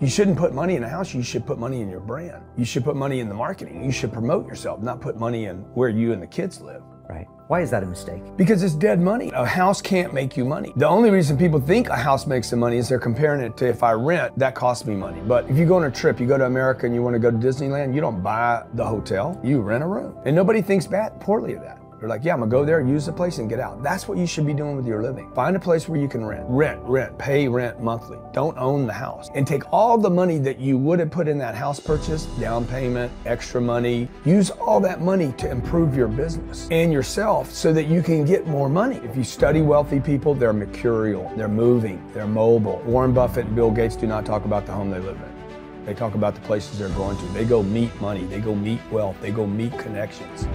You shouldn't put money in a house, you should put money in your brand. You should put money in the marketing. You should promote yourself, not put money in where you and the kids live. Right. Why is that a mistake? Because it's dead money. A house can't make you money. The only reason people think a house makes them money is they're comparing it to if I rent, that costs me money. But if you go on a trip, you go to America and you want to go to Disneyland, you don't buy the hotel, you rent a room. And nobody thinks bad poorly of that. They're like, yeah, I'm gonna go there, use the place, and get out. That's what you should be doing with your living. Find a place where you can rent. Rent, rent, pay rent monthly. Don't own the house. And take all the money that you would have put in that house purchase, down payment, extra money, use all that money to improve your business and yourself so that you can get more money. If you study wealthy people, they're mercurial, they're moving, they're mobile. Warren Buffett and Bill Gates do not talk about the home they live in. They talk about the places they're going to. They go meet money, they go meet wealth, they go meet connections.